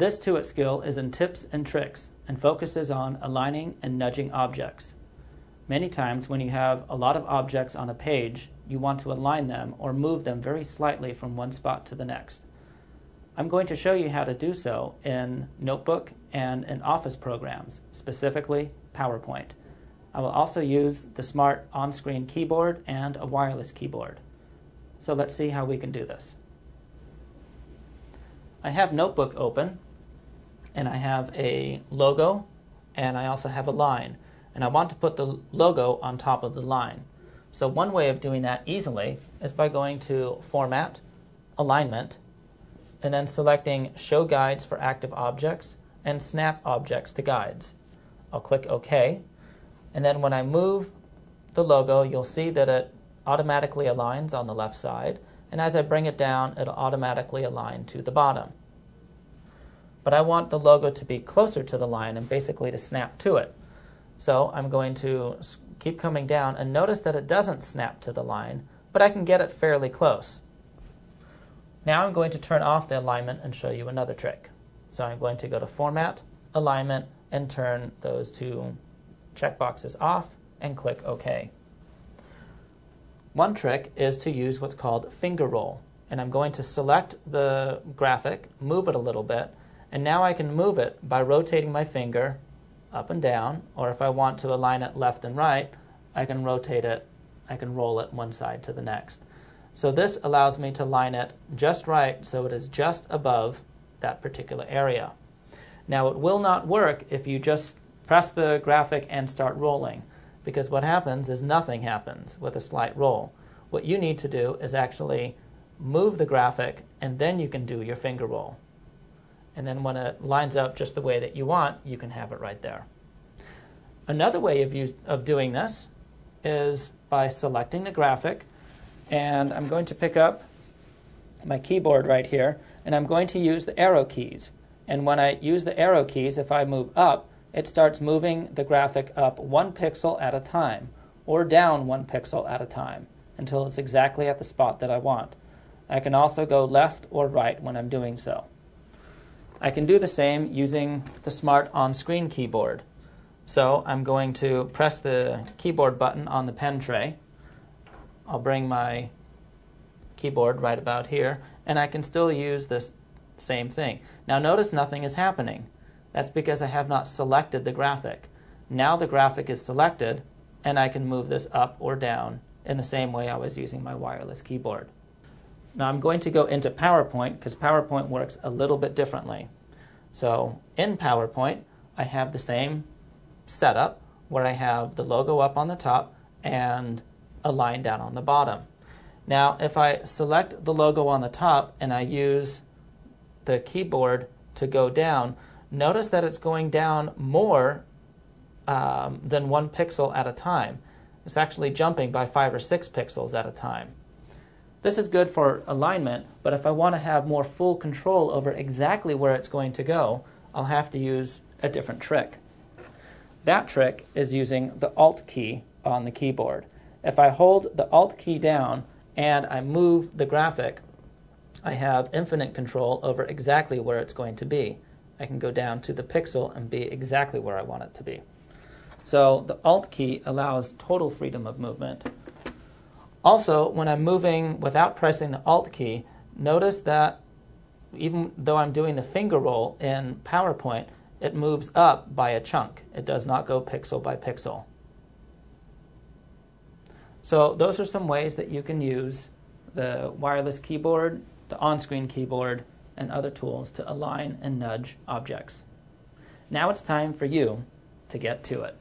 This To It skill is in tips and tricks and focuses on aligning and nudging objects. Many times, when you have a lot of objects on a page, you want to align them or move them very slightly from one spot to the next. I'm going to show you how to do so in Notebook and in Office programs, specifically PowerPoint. I will also use the smart on screen keyboard and a wireless keyboard. So let's see how we can do this. I have Notebook open, and I have a logo, and I also have a line. And I want to put the logo on top of the line. So one way of doing that easily is by going to Format, Alignment, and then selecting Show Guides for Active Objects and Snap Objects to Guides. I'll click OK, and then when I move the logo, you'll see that it automatically aligns on the left side, and as I bring it down, it'll automatically align to the bottom. But I want the logo to be closer to the line and basically to snap to it. So I'm going to keep coming down and notice that it doesn't snap to the line, but I can get it fairly close. Now I'm going to turn off the alignment and show you another trick. So I'm going to go to Format, Alignment, and turn those two checkboxes off and click OK. One trick is to use what's called finger roll. And I'm going to select the graphic, move it a little bit, and now I can move it by rotating my finger up and down, or if I want to align it left and right, I can rotate it, I can roll it one side to the next. So this allows me to line it just right so it is just above that particular area. Now it will not work if you just press the graphic and start rolling because what happens is nothing happens with a slight roll. What you need to do is actually move the graphic and then you can do your finger roll. And then when it lines up just the way that you want, you can have it right there. Another way of, use, of doing this is by selecting the graphic and I'm going to pick up my keyboard right here and I'm going to use the arrow keys. And when I use the arrow keys, if I move up, it starts moving the graphic up one pixel at a time or down one pixel at a time until it's exactly at the spot that I want. I can also go left or right when I'm doing so. I can do the same using the Smart on-screen keyboard. So I'm going to press the keyboard button on the pen tray. I'll bring my keyboard right about here, and I can still use this same thing. Now notice nothing is happening. That's because I have not selected the graphic. Now the graphic is selected and I can move this up or down in the same way I was using my wireless keyboard. Now I'm going to go into PowerPoint because PowerPoint works a little bit differently. So in PowerPoint, I have the same setup where I have the logo up on the top and a line down on the bottom. Now if I select the logo on the top and I use the keyboard to go down, notice that it's going down more um, than one pixel at a time. It's actually jumping by five or six pixels at a time. This is good for alignment, but if I want to have more full control over exactly where it's going to go, I'll have to use a different trick. That trick is using the Alt key on the keyboard. If I hold the Alt key down and I move the graphic, I have infinite control over exactly where it's going to be. I can go down to the pixel and be exactly where I want it to be. So the Alt key allows total freedom of movement. Also, when I'm moving without pressing the Alt key, notice that even though I'm doing the finger roll in PowerPoint, it moves up by a chunk. It does not go pixel by pixel. So those are some ways that you can use the wireless keyboard, the on-screen keyboard, and other tools to align and nudge objects. Now it's time for you to get to it.